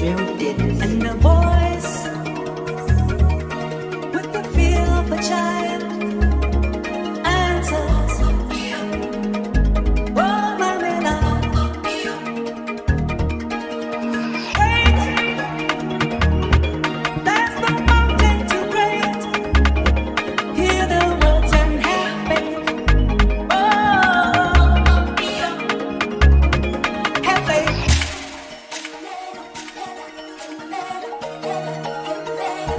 real dinners.